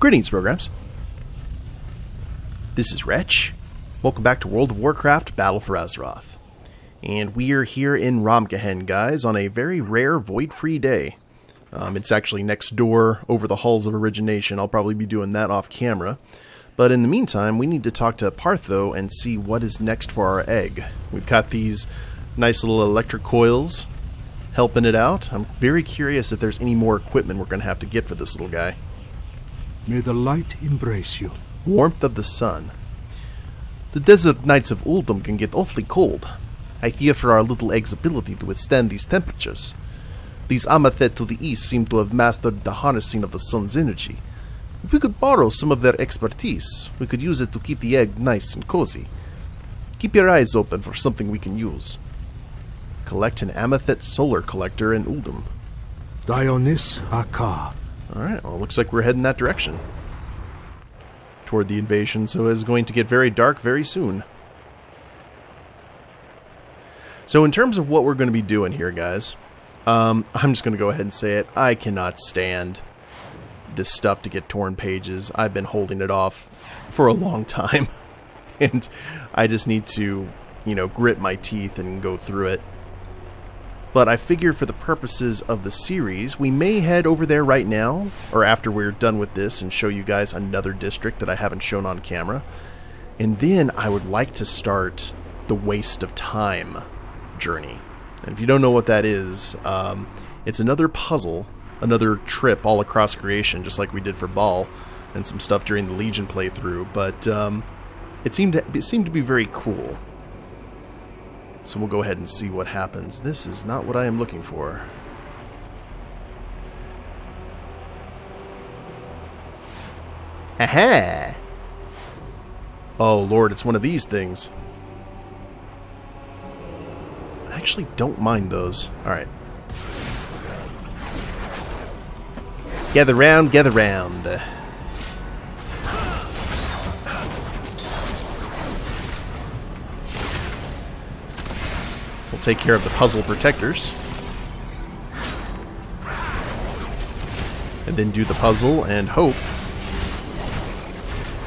Greetings, programs. This is Wretch. Welcome back to World of Warcraft Battle for Azeroth. And we are here in Ramkahen, guys, on a very rare void free day. Um, it's actually next door over the halls of origination. I'll probably be doing that off camera. But in the meantime, we need to talk to Partho and see what is next for our egg. We've got these nice little electric coils helping it out. I'm very curious if there's any more equipment we're going to have to get for this little guy. May the light embrace you. Warmth of the sun. The desert nights of Uldum can get awfully cold. I fear for our little egg's ability to withstand these temperatures. These Amathet to the east seem to have mastered the harnessing of the sun's energy. If we could borrow some of their expertise, we could use it to keep the egg nice and cozy. Keep your eyes open for something we can use. Collect an Amathet solar collector in Uldum. Dionys Akar. Alright, well, looks like we're heading that direction. Toward the invasion, so it's going to get very dark very soon. So in terms of what we're going to be doing here, guys, um, I'm just going to go ahead and say it. I cannot stand this stuff to get torn pages. I've been holding it off for a long time. and I just need to, you know, grit my teeth and go through it. But I figure for the purposes of the series, we may head over there right now, or after we're done with this, and show you guys another district that I haven't shown on camera. And then I would like to start the Waste of Time journey. And if you don't know what that is, um, it's another puzzle, another trip all across creation, just like we did for Baa'l and some stuff during the Legion playthrough. But um, it seemed to, it seemed to be very cool. So we'll go ahead and see what happens. This is not what I am looking for. Aha! Oh lord, it's one of these things. I actually don't mind those. Alright. Gather round, gather round. We'll take care of the puzzle protectors. And then do the puzzle and hope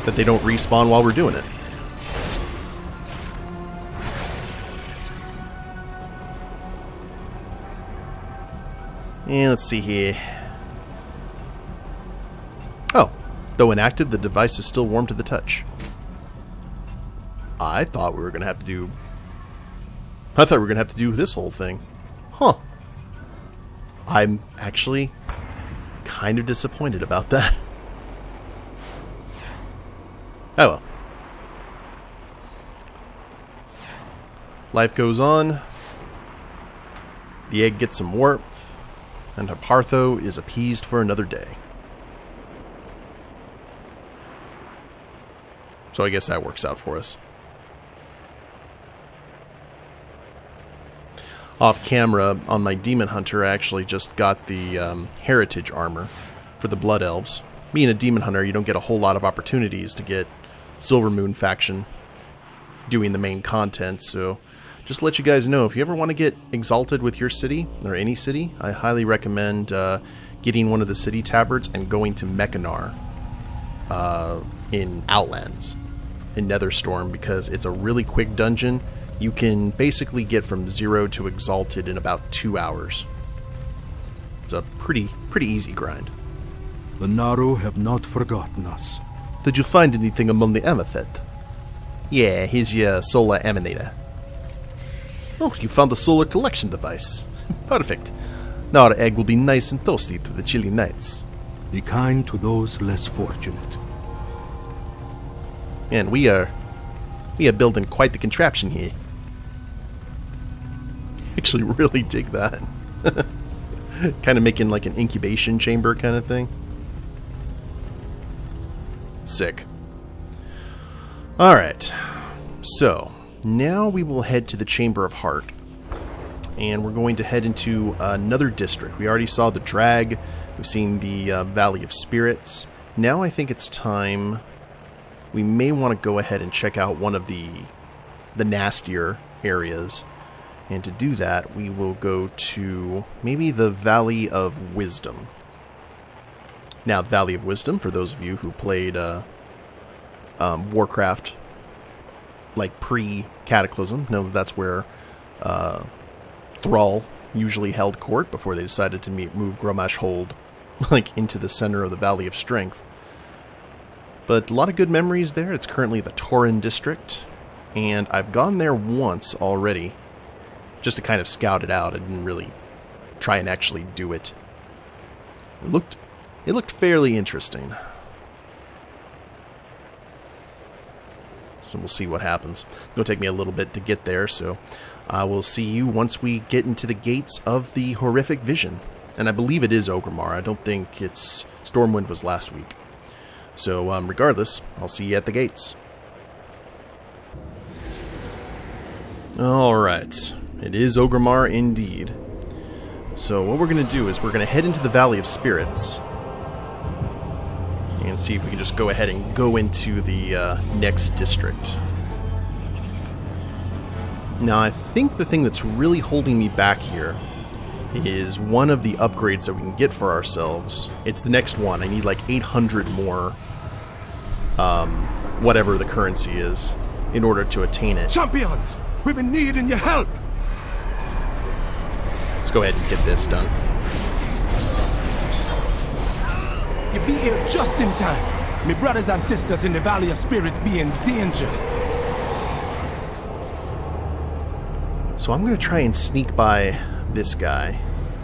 that they don't respawn while we're doing it. And let's see here. Oh, though inactive, the device is still warm to the touch. I thought we were going to have to do... I thought we were going to have to do this whole thing. Huh. I'm actually kind of disappointed about that. Oh well. Life goes on. The egg gets some warmth, and Happartho is appeased for another day. So I guess that works out for us. Off camera, on my Demon Hunter, I actually just got the um, Heritage armor for the Blood Elves. Being a Demon Hunter, you don't get a whole lot of opportunities to get Silvermoon faction doing the main content, so just let you guys know if you ever want to get exalted with your city or any city, I highly recommend uh, getting one of the city tabards and going to Mechanar uh, in Outlands in Netherstorm because it's a really quick dungeon. You can basically get from zero to exalted in about two hours. It's a pretty pretty easy grind. The Naaru have not forgotten us. Did you find anything among the amethyst? Yeah, here's your solar emanator. Oh, you found a solar collection device. Perfect. Now our egg will be nice and toasty through the chilly nights. Be kind to those less fortunate. And we are... We are building quite the contraption here. Actually really dig that. kind of making like an incubation chamber kind of thing. Sick. Alright. So, now we will head to the Chamber of Heart. And we're going to head into another district. We already saw the Drag. We've seen the uh, Valley of Spirits. Now I think it's time... We may want to go ahead and check out one of the the nastier areas. And to do that, we will go to maybe the Valley of Wisdom. Now, Valley of Wisdom, for those of you who played uh, um, Warcraft, like pre Cataclysm, know that that's where uh, Thrall usually held court before they decided to meet, move Grommash Hold like into the center of the Valley of Strength. But a lot of good memories there. It's currently the Tauren district, and I've gone there once already, just to kind of scout it out. I didn't really try and actually do it. It looked, it looked fairly interesting. So we'll see what happens. It'll take me a little bit to get there, so I will see you once we get into the gates of the horrific vision. And I believe it is Orgrimmar. I don't think it's Stormwind was last week. So, um, regardless, I'll see you at the gates. Alright. It is Orgrimmar indeed. So what we're going to do is we're going to head into the Valley of Spirits. And see if we can just go ahead and go into the uh, next district. Now, I think the thing that's really holding me back here is one of the upgrades that we can get for ourselves. It's the next one. I need like 800 more, um, whatever the currency is, in order to attain it. Champions, we've been needing your help. Go ahead and get this done. You be here just in time. My brothers and sisters in the Valley of Spirits be in danger. So I'm going to try and sneak by this guy.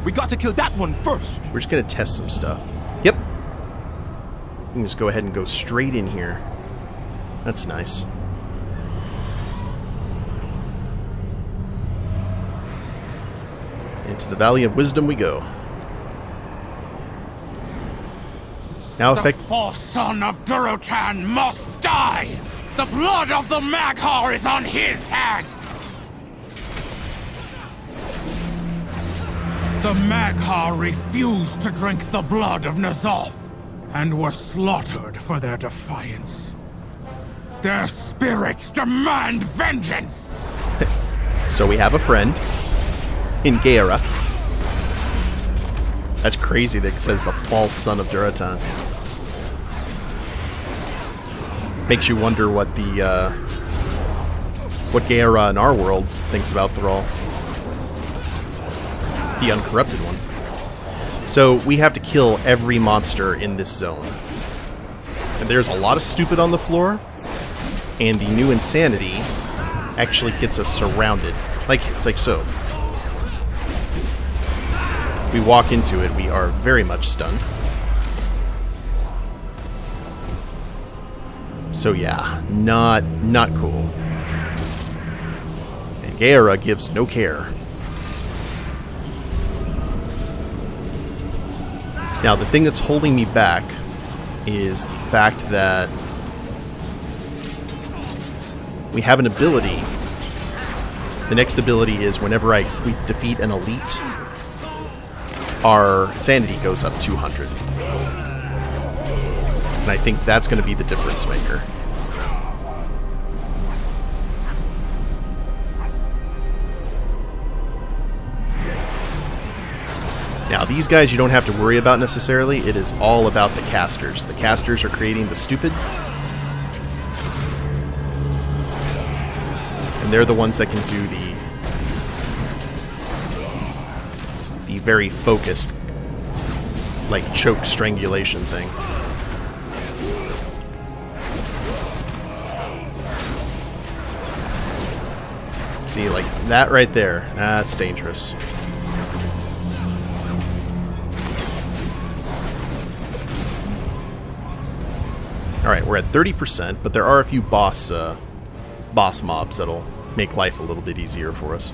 We got to kill that one first. We're just going to test some stuff. Yep. We can just go ahead and go straight in here. That's nice. Into the Valley of Wisdom we go. Now The false son of Durotan must die! The blood of the Maghar is on his hands! The Maghar refused to drink the blood of N'Zoth, and were slaughtered for their defiance. Their spirits demand vengeance! So we have a friend in Gaera. That's crazy that it says the false son of Durotan. Makes you wonder what the uh, what Gaera in our worlds thinks about Thrall. The uncorrupted one. So we have to kill every monster in this zone. And there's a lot of stupid on the floor, and the new insanity actually gets us surrounded. Like it's like so. We walk into it, we are very much stunned. So yeah, not not cool. And Gaera gives no care. Now the thing that's holding me back is the fact that we have an ability. The next ability is whenever I we defeat an elite, our sanity goes up 200. And I think that's going to be the difference maker. Now, these guys you don't have to worry about necessarily. It is all about the casters. The casters are creating the stupid. And they're the ones that can do the very focused like choke strangulation thing. See, like that right there, that's dangerous. Alright, we're at 30%, but there are a few boss, uh, boss mobs that'll make life a little bit easier for us.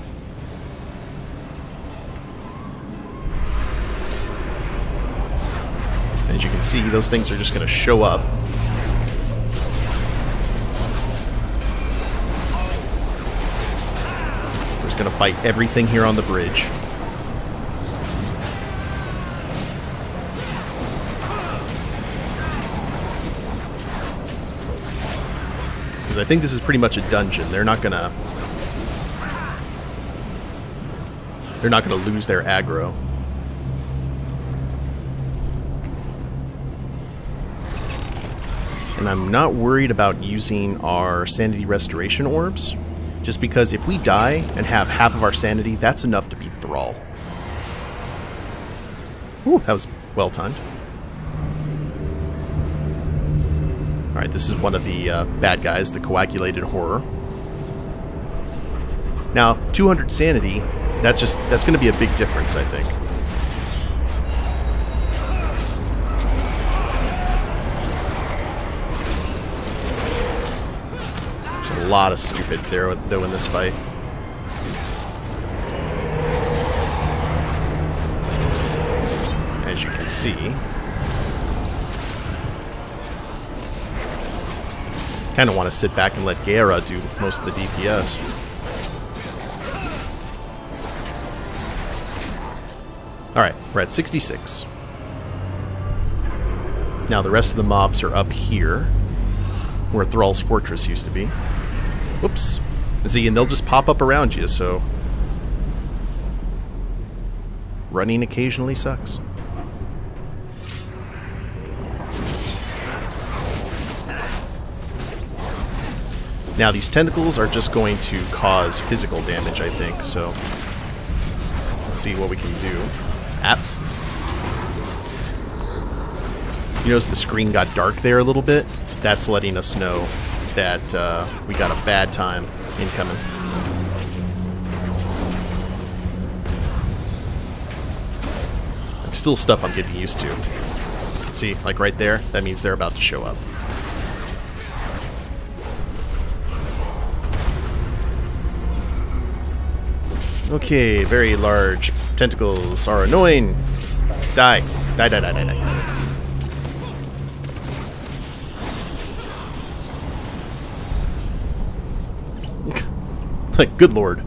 As you can see, those things are just going to show up. We're just going to fight everything here on the bridge. Because I think this is pretty much a dungeon. They're not going to... They're not going to lose their aggro. And I'm not worried about using our sanity restoration orbs, just because if we die and have half of our sanity, that's enough to beat Thrall. Ooh, that was well timed. Alright, this is one of the uh, bad guys, the coagulated horror. Now, 200 sanity, that's just that's going to be a big difference, I think. Lot of stupid there though in this fight. As you can see, kind of want to sit back and let Guerra do most of the DPS. Alright, we're at 66. Now the rest of the mobs are up here, where Thrall's fortress used to be. Whoops. See, and they'll just pop up around you, so... Running occasionally sucks. Now these tentacles are just going to cause physical damage, I think, so... Let's see what we can do. App. You notice the screen got dark there a little bit? That's letting us know that uh, we got a bad time incoming. Still stuff I'm getting used to. See, like right there, that means they're about to show up. Okay, very large tentacles are annoying. Die. Die, die, die, die, die. Like, good lord.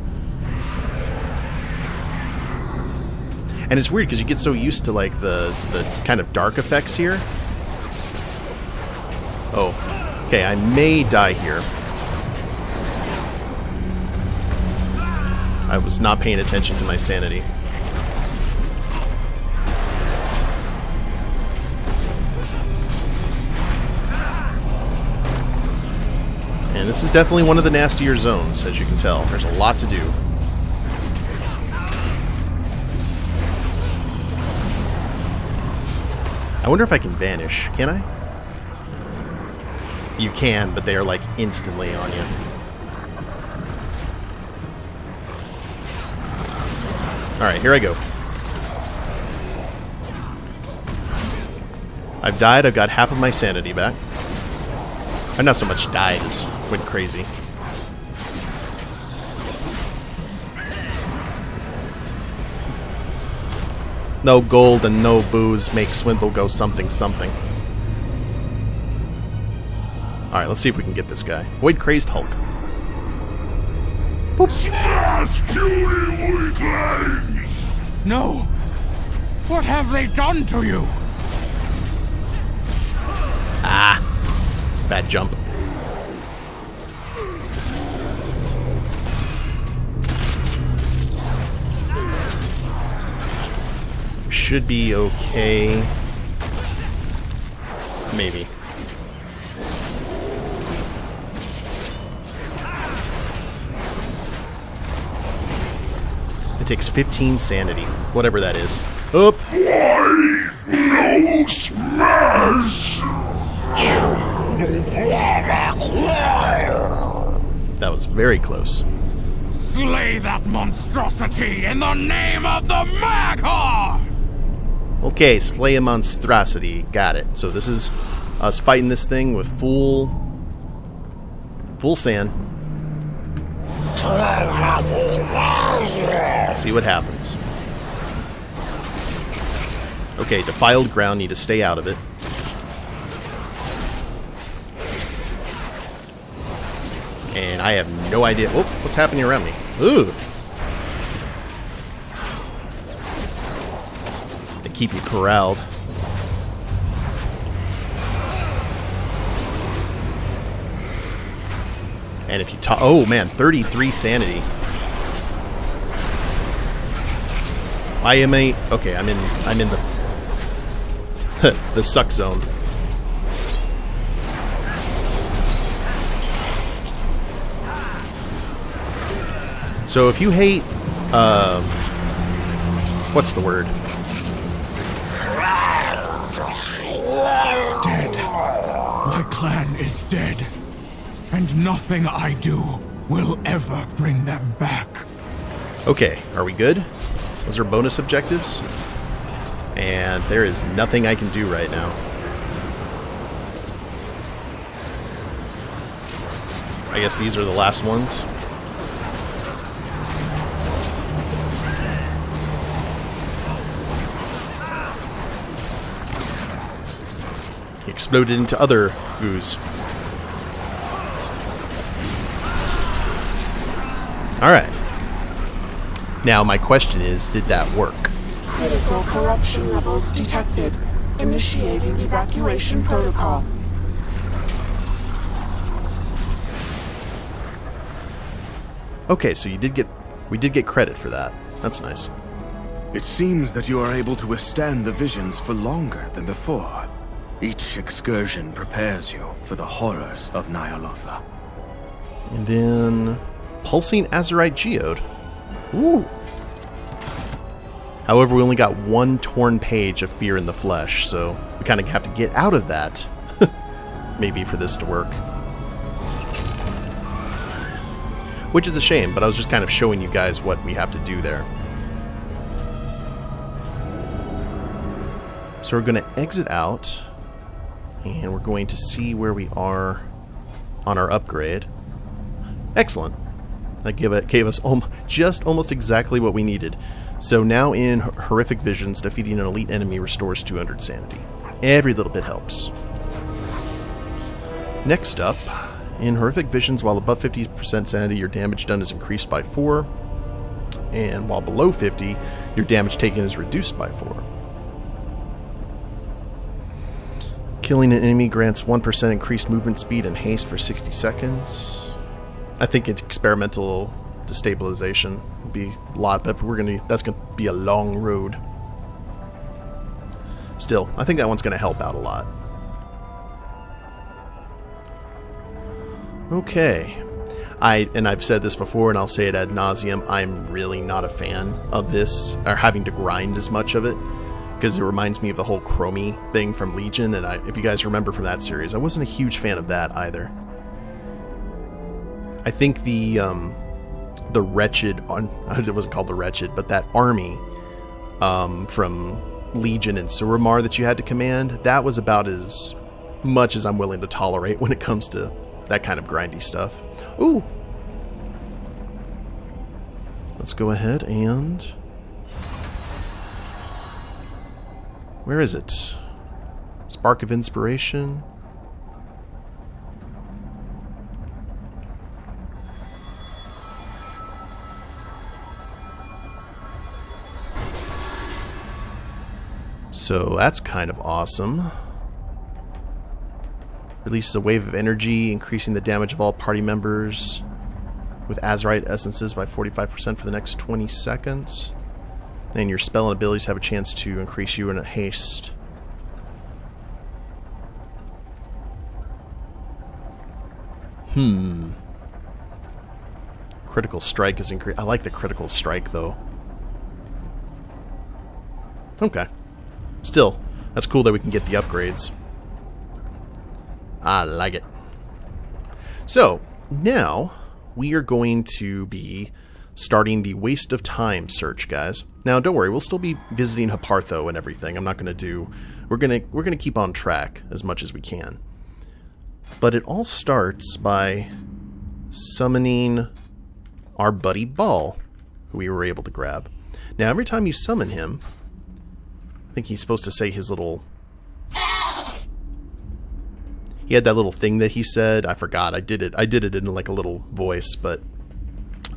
And it's weird because you get so used to like the the kind of dark effects here. Oh, okay. I may die here. I was not paying attention to my sanity. This is definitely one of the nastier zones, as you can tell. There's a lot to do. I wonder if I can vanish. Can I? You can, but they are like instantly on you. Alright, here I go. I've died, I've got half of my sanity back. Or not so much died as went crazy. No gold and no booze make Swindle go something something. Alright, let's see if we can get this guy. Void Crazed Hulk. No! What have they done to you? Ah! Bad jump. Should be okay. Maybe. It takes 15 sanity, whatever that is. Oop! That was very close. Slay that monstrosity in the name of the Maghar! Okay, slay a monstrosity. Got it. So this is us fighting this thing with full... Full sand. See what happens. Okay, defiled ground, need to stay out of it. And I have no idea... Oh, what's happening around me? Ooh! keep you corralled. And if you talk, oh man, 33 sanity. I am a okay. I'm in. I'm in the the suck zone. So if you hate, um, what's the word? My clan is dead. And nothing I do will ever bring them back. Okay, are we good? Those are bonus objectives. And there is nothing I can do right now. I guess these are the last ones. He exploded into other ooze. Alright. Now, my question is did that work? Critical corruption levels detected. Initiating evacuation protocol. Okay, so you did get. We did get credit for that. That's nice. It seems that you are able to withstand the visions for longer than before. Each excursion prepares you for the horrors of Nyalotha. And then. Pulsing Azerite Geode. Ooh. However, we only got one torn page of Fear in the Flesh, so we kind of have to get out of that. Maybe for this to work. Which is a shame, but I was just kind of showing you guys what we have to do there. So we're going to exit out, and we're going to see where we are on our upgrade. Excellent. That gave, it, gave us om- just almost exactly what we needed. So now in Horrific Visions, defeating an elite enemy restores 200 sanity. Every little bit helps. Next up, in Horrific Visions, while above 50% sanity, your damage done is increased by 4. And while below 50, your damage taken is reduced by 4. Killing an enemy grants 1% increased movement speed and haste for 60 seconds. I think experimental destabilization would be a lot, but we're gonna that's gonna be a long road. Still, I think that one's gonna help out a lot. Okay. I and I've said this before and I'll say it ad nauseum, I'm really not a fan of this, or having to grind as much of it. Because it reminds me of the whole Chromie thing from Legion, and I, if you guys remember from that series, I wasn't a huge fan of that either. I think the um, the wretched on it wasn't called the wretched, but that army um, from Legion and Suramar that you had to command, that was about as much as I'm willing to tolerate when it comes to that kind of grindy stuff. Ooh. Let's go ahead and Where is it? Spark of inspiration. So that's kind of awesome. Releases a wave of energy, increasing the damage of all party members with Azerite essences by 45% for the next 20 seconds. And your spell and abilities have a chance to increase you in a haste. Hmm. Critical strike is increased. I like the critical strike though. Okay. Still, that's cool that we can get the upgrades. I like it. So, now we are going to be starting the Waste of Time search, guys. Now, don't worry, we'll still be visiting Haphartho and everything. I'm not going to do... We're going to we're going to keep on track as much as we can. But it all starts by summoning our buddy Baa'l, who we were able to grab. Now, every time you summon him, I think he's supposed to say his little... He had that little thing that he said. I forgot. I did it. I did it in like a little voice, but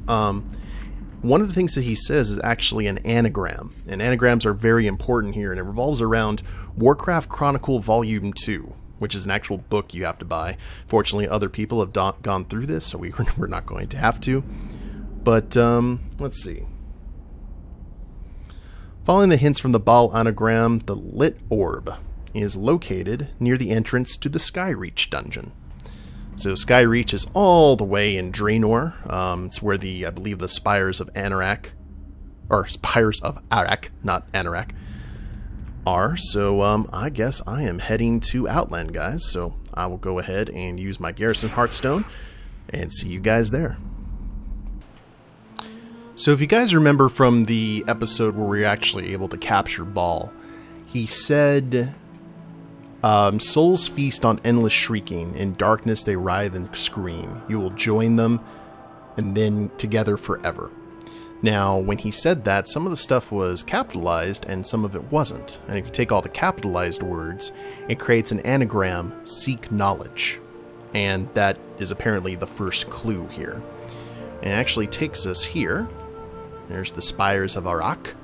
um, one of the things that he says is actually an anagram, and anagrams are very important here, and it revolves around Warcraft Chronicle Volume 2, which is an actual book you have to buy. Fortunately, other people have do- gone through this, so we, we're not going to have to. But um, let's see. Following the hints from the Baa'l anagram, the Lit Orb is located near the entrance to the Skyreach dungeon. So Skyreach is all the way in Draenor. Um, it's where the I believe the spires of Anorak, or spires of Arak, not Anorak, are. So um, I guess I am heading to Outland, guys. So I will go ahead and use my Garrison Hearthstone and see you guys there. So if you guys remember from the episode where we were actually able to capture Baa'l, he said um, souls feast on endless shrieking. In darkness they writhe and scream. You will join them, and then together forever. Now, when he said that, some of the stuff was capitalized and some of it wasn't. And if you take all the capitalized words, it creates an anagram, seek knowledge. And that is apparently the first clue here. And it actually takes us here. There's the Spires of Arak.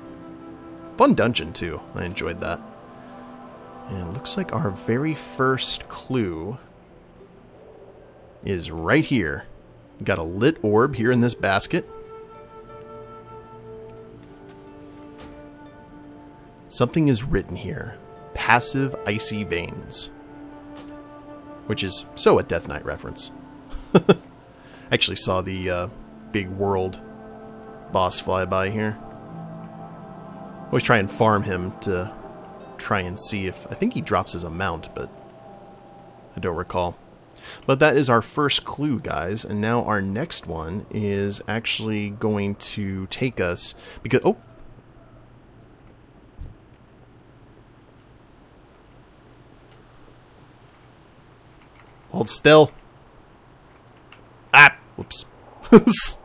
Fun dungeon, too. I enjoyed that. And it looks like our very first clue is right here. We got a lit orb here in this basket. Something is written here. Passive icy veins. Which is so a Death Knight reference. Actually saw the uh, big world boss fly by here. Always try and farm him to try and see if... I think he drops his amount, but I don't recall. But that is our first clue, guys. And now our next one is actually going to take us... Because... Oh! Hold still. Ah! Whoops.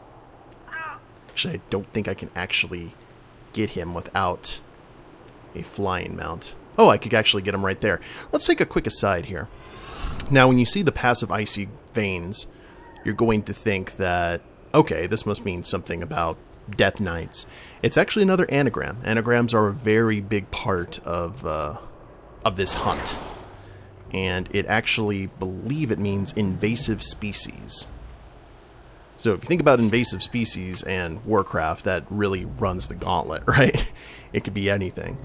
actually, I don't think I can actually get him without a flying mount. Oh, I could actually get him right there. Let's take a quick aside here. Now, when you see the passive icy veins, you're going to think that, okay, this must mean something about Death Knights. It's actually another anagram. Anagrams are a very big part of, uh, of this hunt. And it actually, believe it means invasive species. So if you think about invasive species and Warcraft, that really runs the gauntlet, right? it could be anything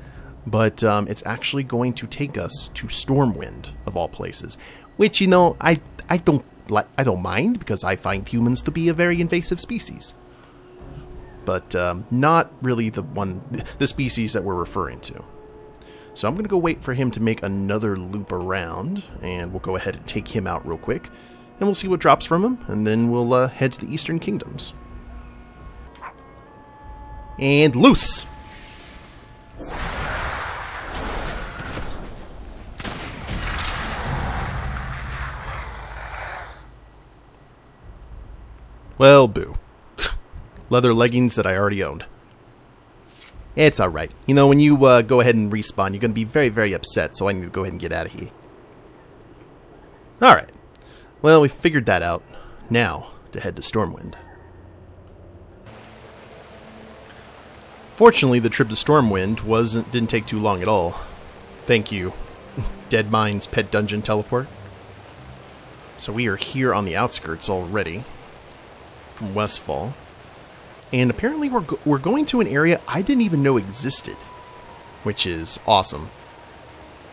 but um, it's actually going to take us to Stormwind of all places, which you know I I don't like I don't mind because I find humans to be a very invasive species, but um, not really the one the species that we're referring to. So I'm going to go wait for him to make another loop around, and we'll go ahead and take him out real quick, and we'll see what drops from him, and then we'll uh, head to the Eastern Kingdoms. And loose! Well, boo. Leather leggings that I already owned. It's alright. You know, when you uh, go ahead and respawn, you're going to be very, very upset, so I need to go ahead and get out of here. Alright. Well, we figured that out. Now, to head to Stormwind. Fortunately, the trip to Stormwind wasn't didn't take too long at all. Thank you, Deadmines Pet Dungeon Teleport. So we are here on the outskirts already from Westfall. And apparently we're, go we're going to an area I didn't even know existed, which is awesome.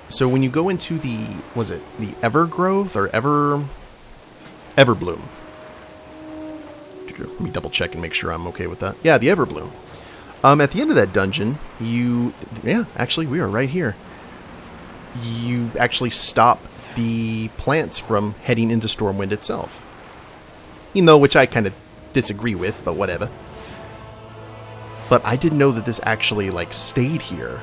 So when you go into the, was it the Evergrowth or Ever, Everbloom? Let me double check and make sure I'm okay with that. Yeah, the Everbloom. Um, at the end of that dungeon, you, yeah, actually we are right here. You actually stop the plants from heading into Stormwind itself. You know, which I kind of disagree with, but whatever. But I didn't know that this actually, like, stayed here.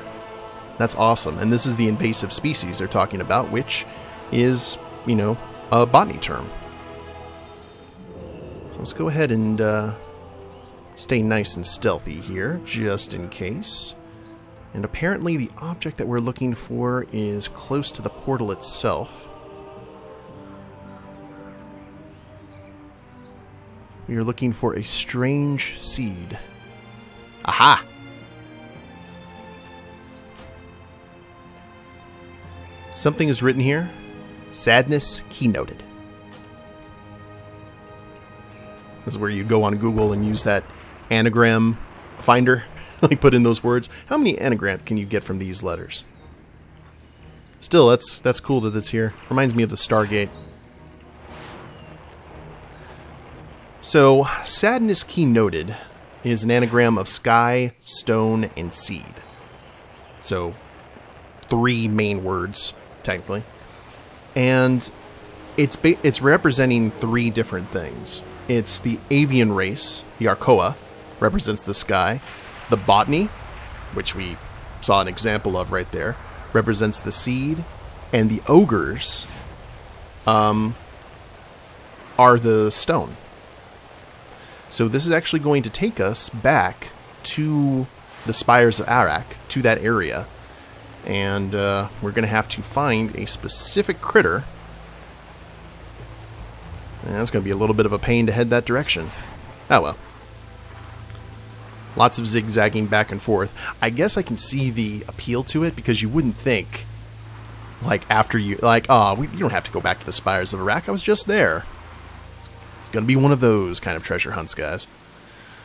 That's awesome. And this is the invasive species they're talking about, which is, you know, a botany term. Let's go ahead and uh, stay nice and stealthy here, just in case. And apparently the object that we're looking for is close to the portal itself. We are looking for a strange seed. Aha! Something is written here. Sadness keynoted. This is where you go on Google and use that anagram finder, like put in those words. How many anagram can you get from these letters? Still, that's that's cool that it's here. Reminds me of the Stargate. So, Sadness Key Noted is an anagram of sky, stone, and seed. So, three main words, technically. And it's it's representing three different things. It's the avian race, the Arakkoa, represents the sky. The botany, which we saw an example of right there, represents the seed, and the ogres um, are the stone. So this is actually going to take us back to the spires of Arak, to that area, and uh, we're going to have to find a specific critter. And that's going to be a little bit of a pain to head that direction. Oh well. Lots of zigzagging back and forth. I guess I can see the appeal to it because you wouldn't think, like, after you, like, oh, we, you don't have to go back to the spires of Arak. I was just there. To be one of those kind of treasure hunts, guys.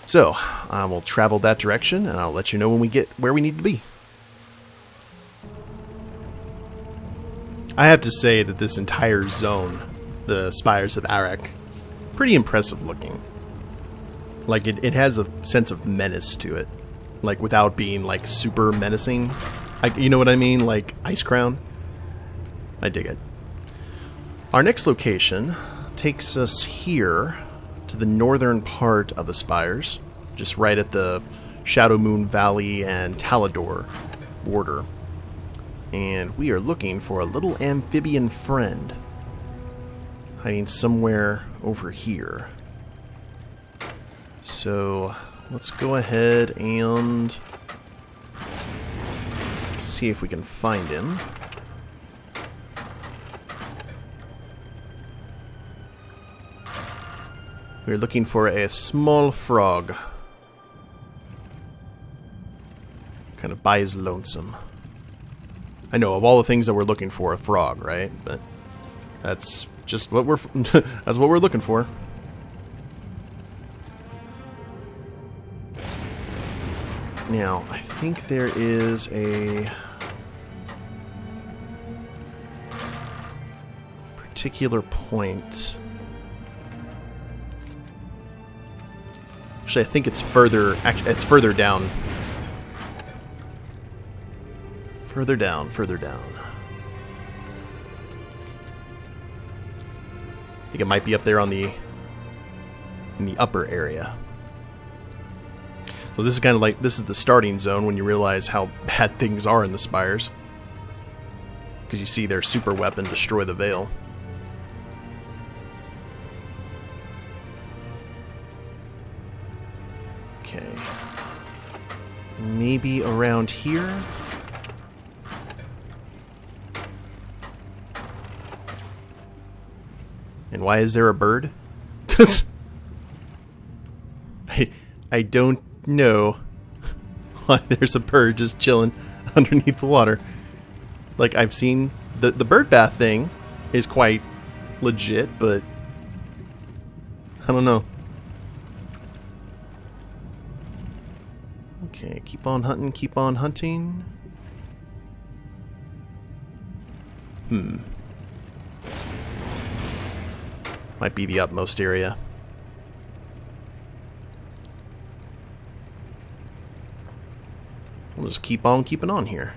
So, I will travel that direction and I'll let you know when we get where we need to be. I have to say that this entire zone, the spires of Arak, pretty impressive looking. Like it, it has a sense of menace to it, like without being like super menacing. Like you know what I mean? Like Icecrown. I dig it. Our next location takes us here to the northern part of the spires, just right at the Shadowmoon Valley and Talador border. And we are looking for a little amphibian friend hiding somewhere over here. So let's go ahead and see if we can find him. We're looking for a small frog. Kind of by his lonesome. I know of all the things that we're looking for, a frog, right? But that's just what we're that's what we're looking for. Now, I think there is a particular point. Actually, I think it's further. Actually, it's further down. Further down. Further down. I think it might be up there on the in the upper area. So this is kind of like this is the starting zone when you realize how bad things are in the spires. Because you see their super weapon destroy the veil. Maybe around here? And why is there a bird? I, I don't know why there's a bird just chilling underneath the water. Like I've seen the the bird bath thing is quite legit, but I don't know. Okay, keep on hunting, keep on hunting. Hmm. Might be the utmost area. We'll just keep on keeping on here.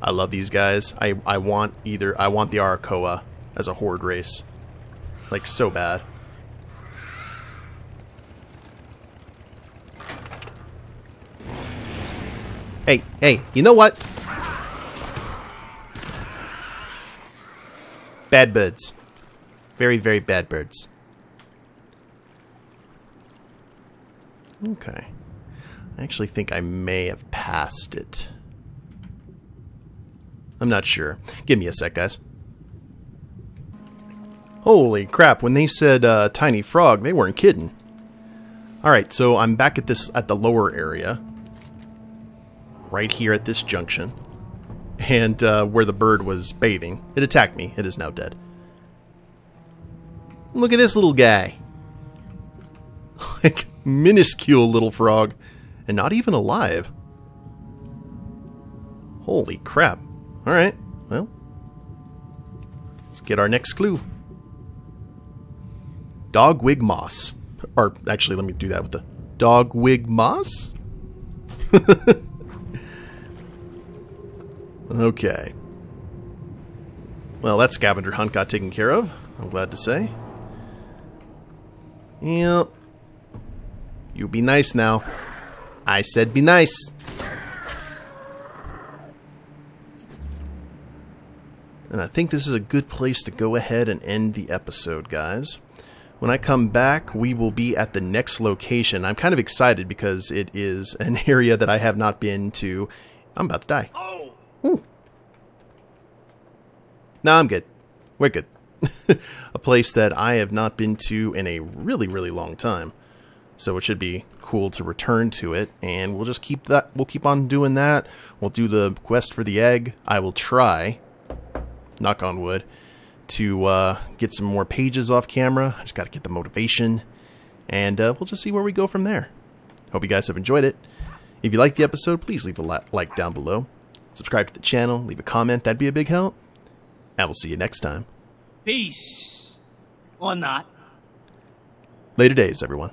I love these guys. I, I want either I want the Arakkoa as a horde race. Like so bad. Hey, hey, you know what? Bad birds. Very, very bad birds. Okay. I actually think I may have passed it. I'm not sure. Give me a sec, guys. Holy crap, when they said uh, tiny frog, they weren't kidding. Alright, so I'm back at this at the lower area. Right here at this junction. And uh, where the bird was bathing. It attacked me. It is now dead. Look at this little guy. like, minuscule little frog. And not even alive. Holy crap. Alright, well. Let's get our next clue. Dogwig Moss. Or, actually, let me do that with the Dogwig Moss? okay. Well, that scavenger hunt got taken care of, I'm glad to say. Yep. You be nice now. I said be nice. And I think this is a good place to go ahead and end the episode, guys. When I come back, we will be at the next location. I'm kind of excited because it is an area that I have not been to. I'm about to die. Oh. Ooh. No, I'm good. We're good. a place that I have not been to in a really, really long time. So it should be cool to return to it, and we'll just keep that. We'll keep on doing that. We'll do the quest for the egg. I will try. Knock on wood. To uh, get some more pages off camera. I just got to get the motivation, and uh, we'll just see where we go from there. Hope you guys have enjoyed it. If you liked the episode, please leave a like down below. Subscribe to the channel, leave a comment, that'd be a big help. And we'll see you next time. Peace. Or not. Later days, everyone.